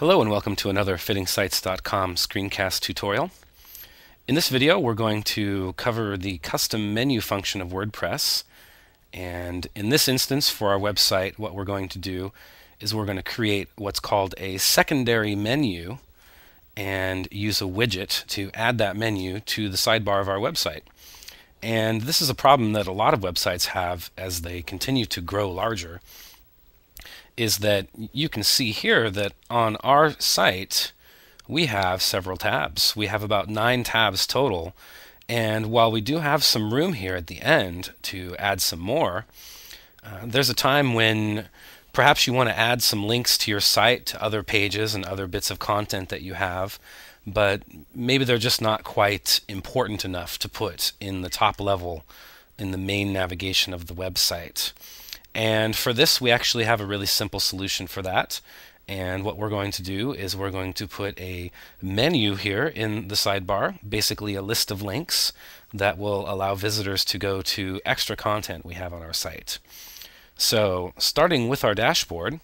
Hello and welcome to another FittingSites.com screencast tutorial. In this video we're going to cover the custom menu function of WordPress and in this instance for our website what we're going to do is we're going to create what's called a secondary menu and use a widget to add that menu to the sidebar of our website. And this is a problem that a lot of websites have as they continue to grow larger is that you can see here that on our site we have several tabs. We have about nine tabs total. And while we do have some room here at the end to add some more, uh, there's a time when perhaps you want to add some links to your site to other pages and other bits of content that you have, but maybe they're just not quite important enough to put in the top level in the main navigation of the website. And for this, we actually have a really simple solution for that. And what we're going to do is we're going to put a menu here in the sidebar, basically a list of links that will allow visitors to go to extra content we have on our site. So starting with our dashboard,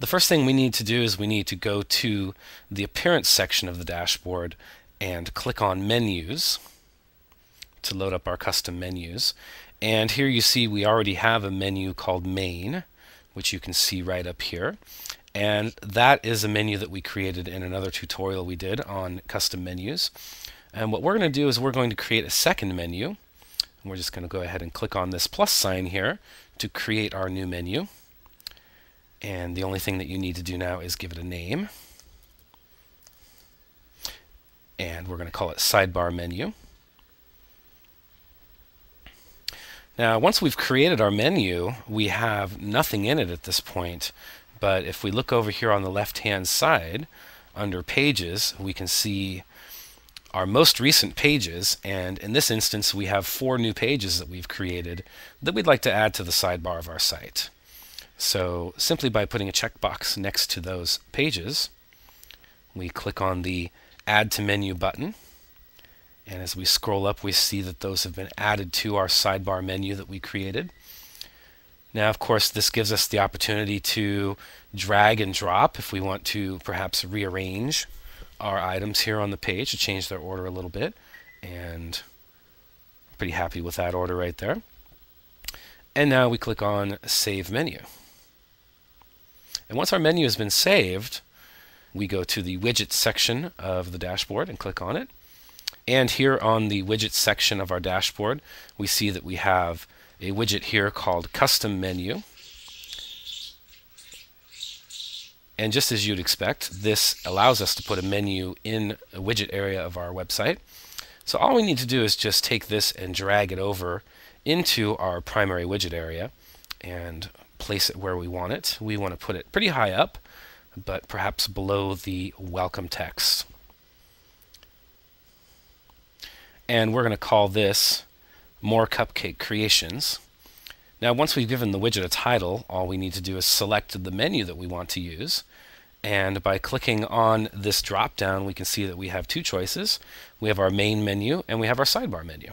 the first thing we need to do is we need to go to the appearance section of the dashboard and click on menus to load up our custom menus. And here you see we already have a menu called main, which you can see right up here. And that is a menu that we created in another tutorial we did on custom menus. And what we're going to do is we're going to create a second menu. And we're just going to go ahead and click on this plus sign here to create our new menu. And the only thing that you need to do now is give it a name. And we're going to call it sidebar menu. Now, once we've created our menu, we have nothing in it at this point. But if we look over here on the left-hand side, under Pages, we can see our most recent pages. And in this instance, we have four new pages that we've created that we'd like to add to the sidebar of our site. So simply by putting a checkbox next to those pages, we click on the Add to Menu button. And as we scroll up, we see that those have been added to our sidebar menu that we created. Now, of course, this gives us the opportunity to drag and drop if we want to perhaps rearrange our items here on the page to change their order a little bit. And I'm pretty happy with that order right there. And now we click on Save Menu. And once our menu has been saved, we go to the Widgets section of the dashboard and click on it. And here on the widget section of our dashboard, we see that we have a widget here called Custom Menu. And just as you'd expect, this allows us to put a menu in a widget area of our website. So all we need to do is just take this and drag it over into our primary widget area and place it where we want it. We want to put it pretty high up, but perhaps below the welcome text. And we're going to call this More Cupcake Creations. Now, once we've given the widget a title, all we need to do is select the menu that we want to use. And by clicking on this drop down, we can see that we have two choices. We have our main menu and we have our sidebar menu.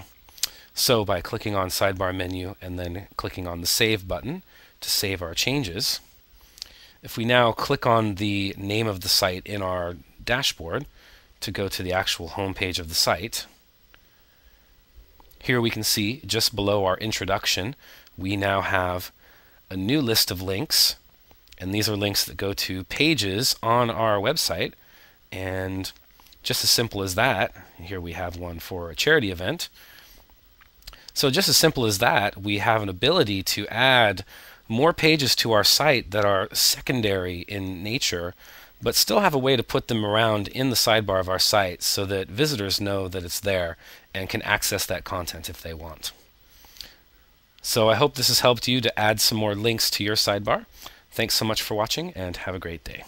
So by clicking on sidebar menu and then clicking on the save button to save our changes, if we now click on the name of the site in our dashboard to go to the actual home page of the site, here we can see just below our introduction, we now have a new list of links. And these are links that go to pages on our website. And just as simple as that, here we have one for a charity event. So just as simple as that, we have an ability to add more pages to our site that are secondary in nature but still have a way to put them around in the sidebar of our site so that visitors know that it's there and can access that content if they want. So I hope this has helped you to add some more links to your sidebar. Thanks so much for watching and have a great day.